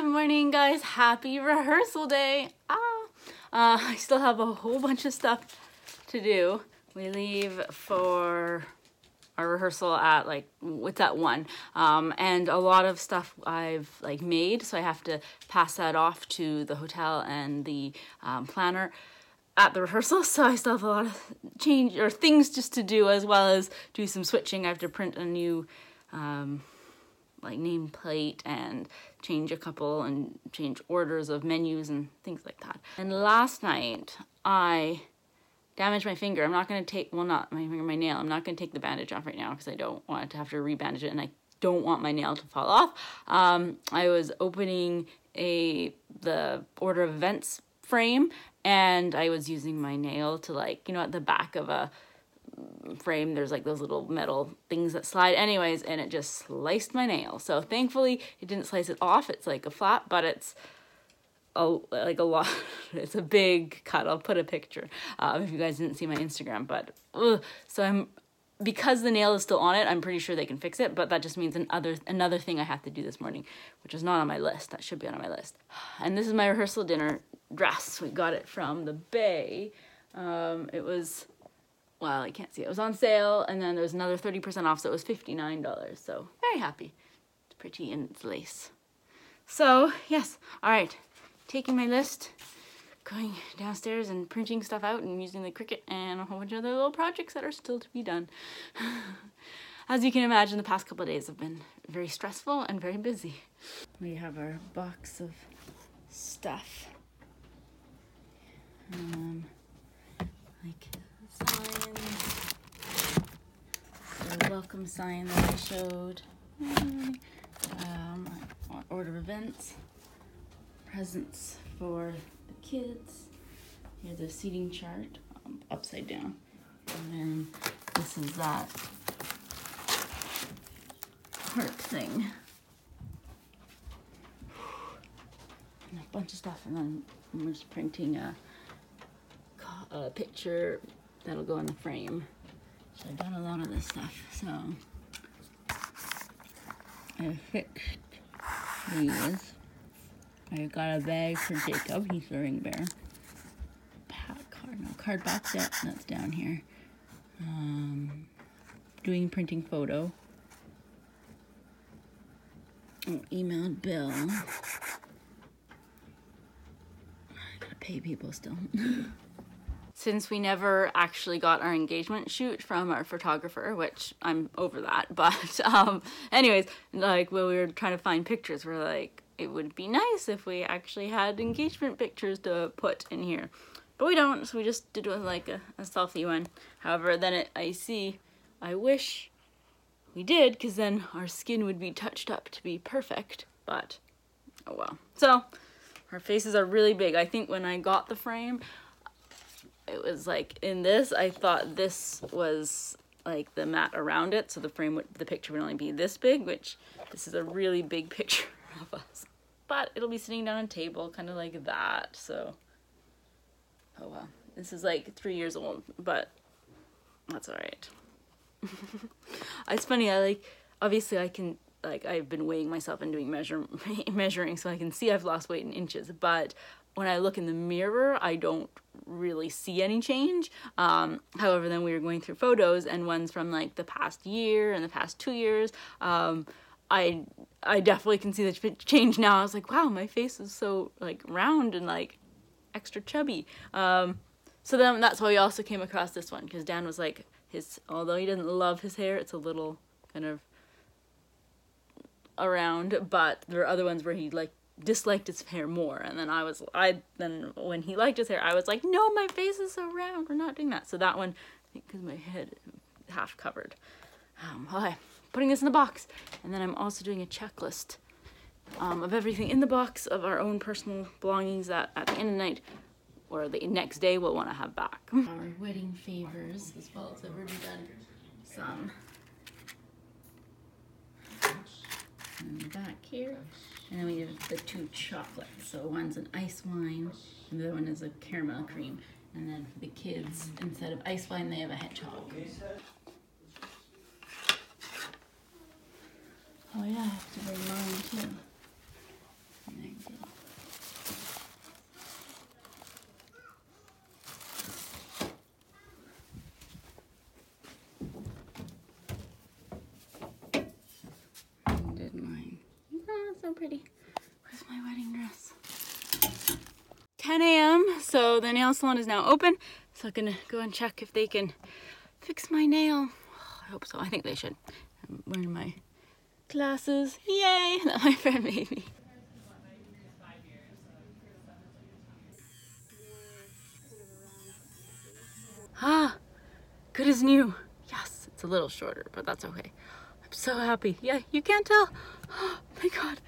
Good morning, guys. Happy rehearsal day. Ah, uh, I still have a whole bunch of stuff to do. We leave for our rehearsal at like what's at one um, and a lot of stuff I've like made so I have to pass that off to the hotel and the um, planner at the rehearsal so I still have a lot of change or things just to do as well as do some switching I have to print a new um, like nameplate and change a couple and change orders of menus and things like that. And last night I damaged my finger. I'm not going to take, well not my finger, my nail. I'm not going to take the bandage off right now because I don't want to have to rebandage it and I don't want my nail to fall off. Um, I was opening a the order of events frame and I was using my nail to like, you know, at the back of a frame there's like those little metal things that slide anyways and it just sliced my nail. So thankfully it didn't slice it off. It's like a flap but it's a, like a lot it's a big cut. I'll put a picture uh, if you guys didn't see my instagram but ugh. so i'm because the nail is still on it i'm pretty sure they can fix it but that just means another another thing i have to do this morning which is not on my list. That should be on my list. And this is my rehearsal dinner dress. We got it from the bay. Um, it was well, I can't see it. It was on sale, and then there was another 30% off, so it was $59. So very happy. It's pretty and it's lace. So, yes, all right. Taking my list, going downstairs and printing stuff out and using the Cricut and a whole bunch of other little projects that are still to be done. As you can imagine, the past couple days have been very stressful and very busy. We have our box of stuff. Um, like The welcome sign that I showed. Um, order events. Presents for the kids. Here's the seating chart um, upside down. And then this is that heart thing. And a bunch of stuff, and then I'm just printing a, a picture that'll go in the frame. So I've a lot of this stuff. So I fixed these. I got a bag for Jacob. He's wearing bear. Card, no, card box. Yeah, that's down here. Um, doing printing photo. Oh, emailed Bill. I gotta pay people still. since we never actually got our engagement shoot from our photographer, which I'm over that. But um, anyways, like when we were trying to find pictures, we're like, it would be nice if we actually had engagement pictures to put in here. But we don't, so we just did with like a, a selfie one. However, then it, I see, I wish we did, because then our skin would be touched up to be perfect. But, oh well. So, our faces are really big. I think when I got the frame, it was like in this I thought this was like the mat around it so the frame would the picture would only be this big which this is a really big picture of us. But it'll be sitting down on a table kind of like that so oh well. This is like three years old but that's all right it's funny I like obviously I can like I've been weighing myself and doing measure measuring so I can see I've lost weight in inches but when I look in the mirror I don't really see any change. Um, however, then we were going through photos and ones from like the past year and the past two years. Um, I I definitely can see the change now. I was like, wow, my face is so like round and like extra chubby. Um, so then that's why we also came across this one because Dan was like his although he doesn't love his hair, it's a little kind of around, but there are other ones where he like disliked his hair more and then I was I then when he liked his hair I was like no my face is so round we're not doing that. So that one because my head half covered. Um, okay putting this in the box. And then I'm also doing a checklist um, of everything in the box of our own personal belongings that at the end of the night or the next day we'll want to have back. Our wedding favors as well as I've already done. Some. And back here and then we have the two chocolates. So one's an ice wine, and the other one is a caramel cream. And then for the kids, instead of ice wine, they have a hedgehog. Oh yeah, I have to bring mine too. So pretty. Where's my wedding dress? 10 a.m. So the nail salon is now open. So I'm gonna go and check if they can fix my nail. I hope so. I think they should. I'm wearing my glasses. Yay! That my friend made me. Ah, good as new. Yes, it's a little shorter, but that's okay. I'm so happy. Yeah, you can't tell. Oh my god.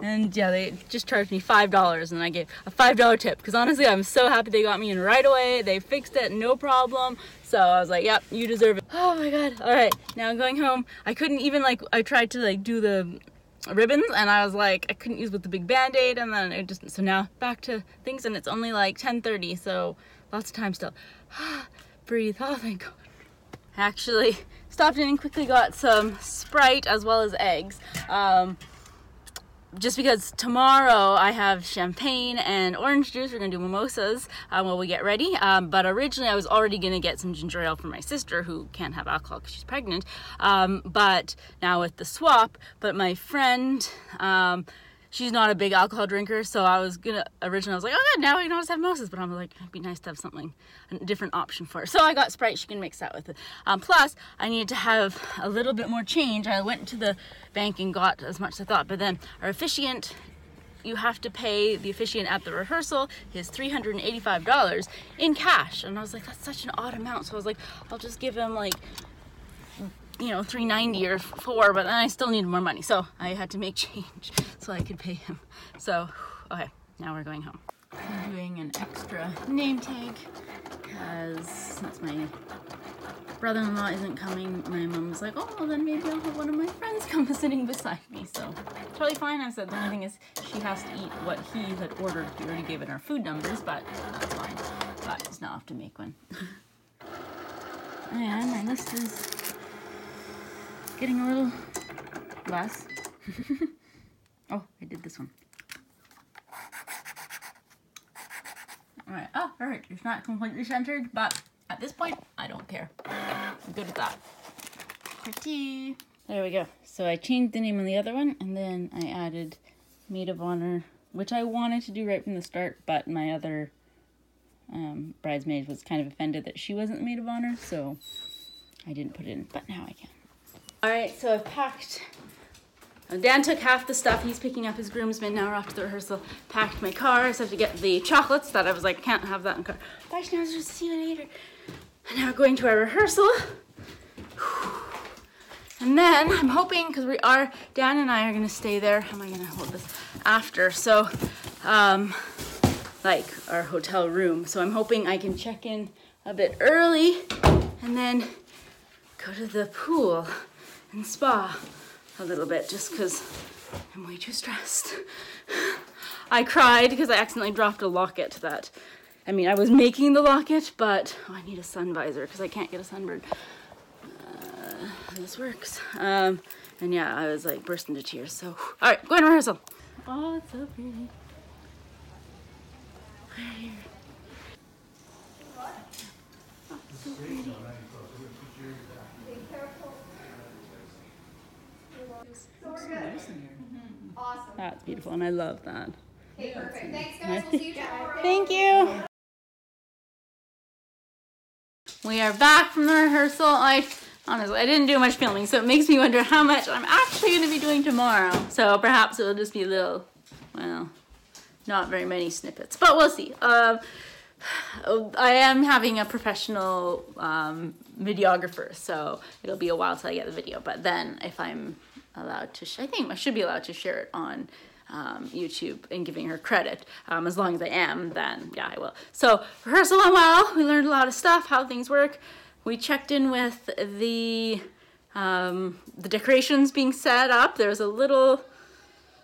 And yeah, they just charged me $5 and I gave a $5 tip because honestly, I'm so happy they got me in right away. They fixed it, no problem. So I was like, yep, you deserve it. Oh my God. All right, now I'm going home. I couldn't even like, I tried to like do the ribbons and I was like, I couldn't use with the big band-aid and then it just, so now back to things and it's only like 10.30, so lots of time still. Breathe, oh thank God. Actually, stopped in and quickly got some Sprite as well as eggs. Um, just because tomorrow I have champagne and orange juice. We're gonna do mimosas um, while we get ready. Um, but originally I was already gonna get some ginger ale for my sister who can't have alcohol because she's pregnant. Um, but now with the swap, but my friend, um, she's not a big alcohol drinker, so I was gonna originally I was like, oh yeah, now we can always have mimosas, but I'm like, it'd be nice to have something, a different option for her. So I got Sprite, she can mix that with it. Um, plus, I needed to have a little bit more change. I went to the bank and got as much as I thought, but then our officiant you have to pay the officiant at the rehearsal his $385 in cash. And I was like, that's such an odd amount. So I was like, I'll just give him like you know 390 or four but then i still needed more money so i had to make change so i could pay him. So okay now we're going home. I'm doing an extra name tag because since my brother-in-law isn't coming my mom was like oh well then maybe i'll have one of my friends come sitting beside me. So totally fine. I said the only thing is she has to eat what he had ordered. We already gave it our food numbers but that's fine. But just not off to make one. And my list is getting a little less. oh, I did this one. Alright, oh, alright, it's not completely centered, but at this point, I don't care. I'm good with that. Pretty. There we go. So I changed the name on the other one, and then I added Maid of Honor, which I wanted to do right from the start, but my other um, bridesmaid was kind of offended that she wasn't the Maid of Honor, so I didn't put it in, but now I can. All right, so I've packed. Dan took half the stuff. He's picking up his groomsmen. Now we're off to the rehearsal. Packed my car. So I have to get the chocolates that I was like, can't have that in car. Bye, schnauzers. See you later. And now going to our rehearsal. And then I'm hoping, because we are, Dan and I are going to stay there. How am I going to hold this after? So, um, like our hotel room. So I'm hoping I can check in a bit early and then go to the pool and spa a little bit just because I'm way too stressed. I cried because I accidentally dropped a locket that, I mean, I was making the locket, but oh, I need a sun visor because I can't get a sunburn. Uh, this works. Um, and yeah, I was like burst into tears. So, all right, going to rehearsal. Oh, it's so pretty. Here. Oh, so pretty. Awesome. That's beautiful, and I love that. Okay, perfect. Thanks, guys. We'll see you tomorrow. Thank you. We are back from the rehearsal. I honestly, I didn't do much filming, so it makes me wonder how much I'm actually going to be doing tomorrow. So perhaps it'll just be a little, well, not very many snippets, but we'll see. Um, I am having a professional um, videographer, so it'll be a while till I get the video. But then, if I'm allowed to, I think I should be allowed to share it on um, YouTube and giving her credit. Um, as long as I am, then yeah, I will. So rehearsal went well. We learned a lot of stuff, how things work. We checked in with the um, the decorations being set up. There was a little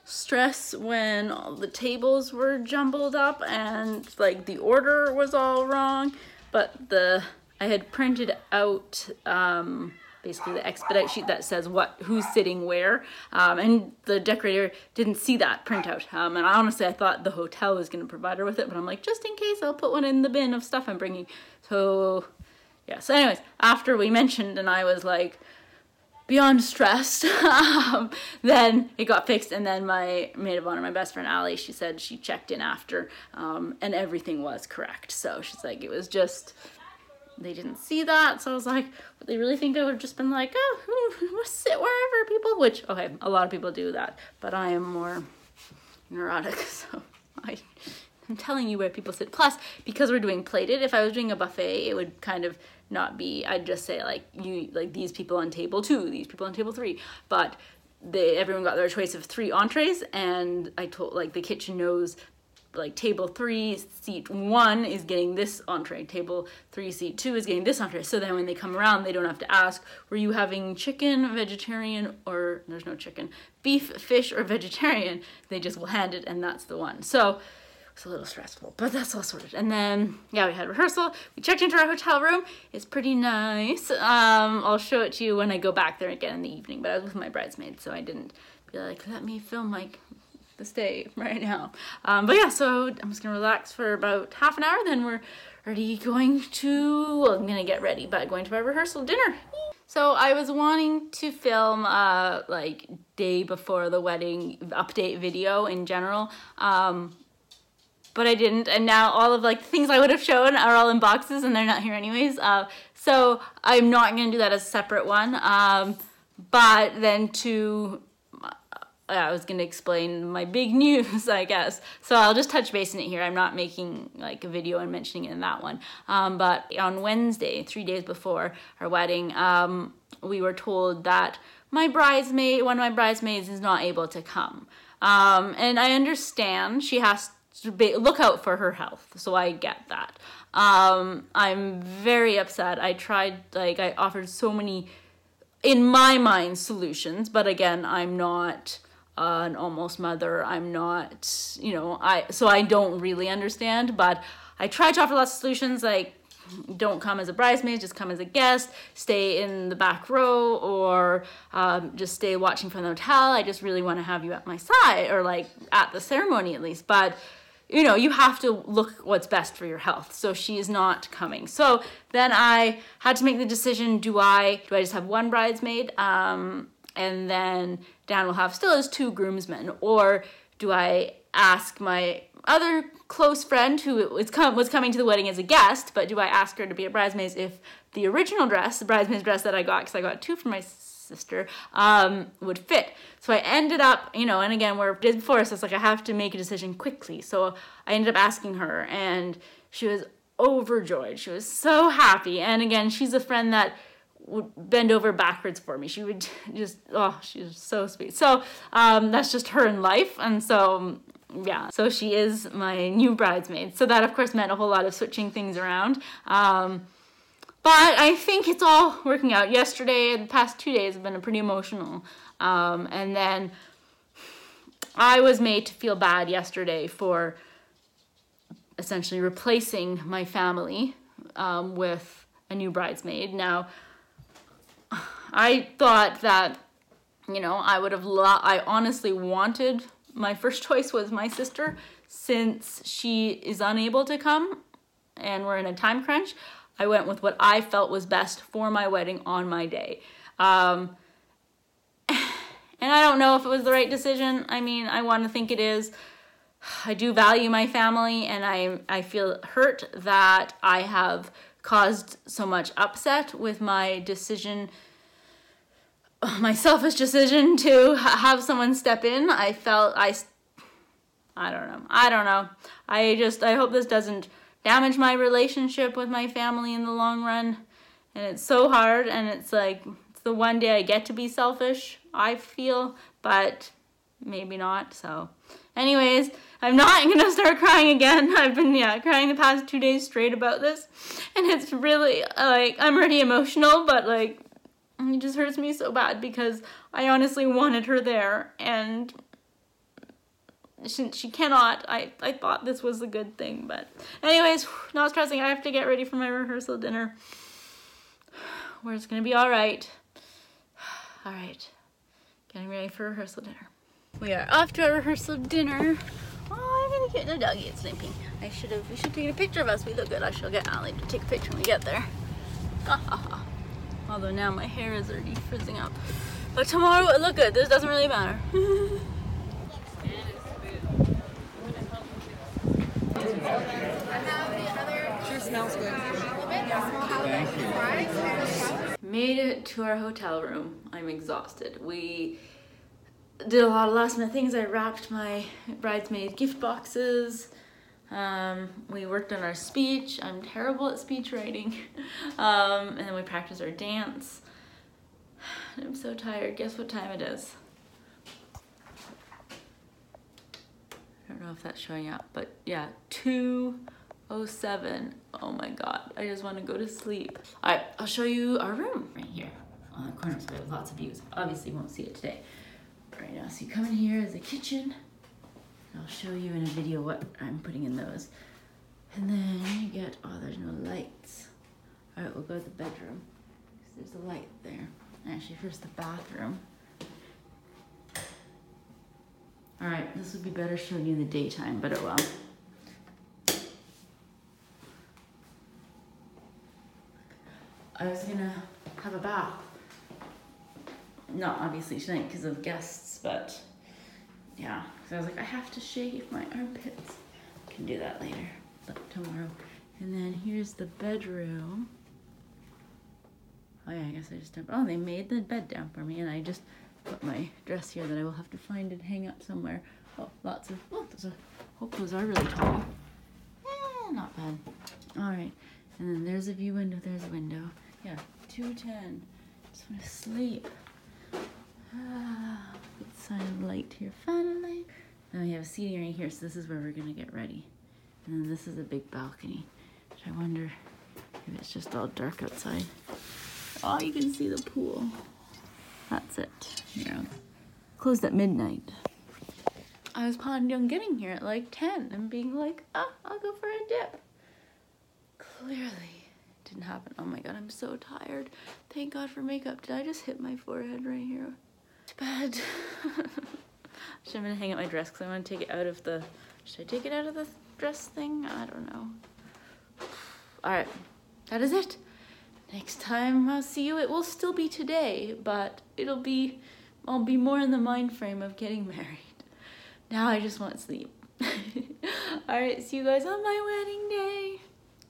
stress when all the tables were jumbled up and like the order was all wrong. But the I had printed out um, basically the expedite sheet that says what who's sitting where um, and the decorator didn't see that printout um, and honestly I thought the hotel was going to provide her with it but I'm like just in case I'll put one in the bin of stuff I'm bringing so yeah so anyways after we mentioned and I was like beyond stressed. um, then it got fixed, and then my maid of honor, my best friend Allie, she said she checked in after, um, and everything was correct. So she's like, it was just they didn't see that. So I was like, they really think I would have just been like, oh, sit wherever people. Which okay, a lot of people do that, but I am more neurotic, so I. I'm telling you where people sit. Plus, because we're doing plated, if I was doing a buffet, it would kind of not be I'd just say like you like these people on table two, these people on table three. But they everyone got their choice of three entrees and I told like the kitchen knows like table three seat one is getting this entree table three seat two is getting this entree so then when they come around they don't have to ask were you having chicken vegetarian or there's no chicken beef fish or vegetarian they just will hand it and that's the one so it's a little stressful, but that's all sorted. And then, yeah, we had rehearsal. We checked into our hotel room. It's pretty nice. Um, I'll show it to you when I go back there again in the evening, but I was with my bridesmaids, so I didn't be like, let me film like the stay right now. Um, but yeah, so I'm just gonna relax for about half an hour, then we're already going to, well, I'm gonna get ready, but going to my rehearsal dinner. So I was wanting to film uh like day before the wedding update video in general. Um but I didn't. And now all of like the things I would have shown are all in boxes and they're not here anyways. Uh, so I'm not to do that as a separate one. Um, but then to, I was going to explain my big news, I guess. So I'll just touch base in it here. I'm not making like a video and mentioning it in that one. Um, but on Wednesday, three days before our wedding, um, we were told that my bridesmaid, one of my bridesmaids is not able to come. Um, and I understand she has to be, look out for her health. So I get that. Um, I'm very upset. I tried, like, I offered so many, in my mind, solutions, but again, I'm not an almost mother. I'm not, you know, I, so I don't really understand, but I tried to offer lots of solutions, like, don't come as a bridesmaid, just come as a guest, stay in the back row, or um, just stay watching from the hotel. I just really want to have you at my side, or like at the ceremony at least. But you know, you have to look what's best for your health. So she is not coming. So then I had to make the decision: do I do I just have one bridesmaid, um, and then Dan will have still his two groomsmen, or do I ask my other close friend who was, com- was coming to the wedding as a guest, but do I ask her to be a bridesmaid if the original dress, the bridesmaid's dress that I got, because I got two for my sister, um, would fit. So I ended up, you know, and again, where days before, so it's like I have to make a decision quickly. So I ended up asking her, and she was overjoyed. She was so happy. And again, she's a friend that would bend over backwards for me. She would just, oh, she's so sweet. So um, that's just her in life. And so, yeah, so she is my new bridesmaid. So that, of course, meant a whole lot of switching things around. Um, but I think it's all working out. Yesterday, and the past two days have been pretty emotional. Um, and then I was made to feel bad yesterday for essentially replacing my family um, with a new bridesmaid. Now, I thought that, you know, I would have, lo- I honestly wanted, my first choice was my sister since she is unable to come and we're in a time crunch. I went with what I felt was best for my wedding on my day. Um, and I don't know if it was the right decision. I mean, I want to think it is. I do value my family, and I I feel hurt that I have caused so much upset with my decision, my selfish decision to have someone step in. I felt I, I don't know. I don't know. I just I hope this doesn't damage my relationship with my family in the long run. And it's so hard, and it's like, it's the one day I get to be selfish, I feel, but maybe not. So, anyways, I'm not gonna start crying again. I've been, yeah, crying the past two days straight about this. And it's really, like, I'm already emotional, but, like, it just hurts me so bad because I honestly wanted her there, and since she cannot. I, I thought this was a good thing, but anyways, not stressing. I have to get ready for my rehearsal dinner. Where it's gonna be all right. All right, getting ready for rehearsal dinner. We are off to our rehearsal dinner. Oh, I'm gonna get the doggy. It's sleeping. I should have. We should take a picture of us. We look good. I shall get Allie to take a picture when we get there. Although now my hair is already frizzing up. But tomorrow it look good. This doesn't really matter. Sure smells good. Made it to our hotel room. I'm exhausted. We did a lot of last minute things. I wrapped my bridesmaid gift boxes. Um, we worked on our speech. I'm terrible at speech writing. Um, and then we practiced our dance. I'm so tired. Guess what time it is? I don't know if that's showing up, but yeah, 207. Oh my god, I just want to go to sleep. Alright, I'll show you our room right here on the corner so we have lots of views. Obviously, you won't see it today. Right now, so you come in here is the kitchen. I'll show you in a video what I'm putting in those. And then you get, oh, there's no lights. All right, we'll go to the bedroom. There's a light there. Actually, first the bathroom. All right, this would be better showing you in the daytime, but oh well. I was gonna have a bath. Not obviously tonight because of guests, but yeah. So I was like, I have to shave my armpits. I Can do that later, but tomorrow. And then here's the bedroom. Oh yeah, I guess I just dumped. Oh, they made the bed down for me, and I just put my dress here that I will have to find and hang up somewhere. Oh, lots of. Oh, those are. Hope those are really tall. Eh, not bad. All right, and then there's a view window. There's a window. Yeah, two ten. Just want to sleep. Ah, good sign of light here. Finally. Now we have a seating right here, so this is where we're gonna get ready. And then this is a big balcony. Which I wonder if it's just all dark outside. Oh, you can see the pool. That's it. Yeah. Closed at midnight. I was planning on getting here at like 10 and being like, ah, I'll go for a dip. Clearly didn't happen. Oh my god, I'm so tired. Thank God for makeup. Did I just hit my forehead right here? Bad. I'm gonna hang up my dress because I want to take it out of the. Should I take it out of the dress thing? I don't know. Alright, that is it. Next time I'll see you, it will still be today, but it'll be. I'll be more in the mind frame of getting married. Now I just want sleep. Alright, see you guys on my wedding day.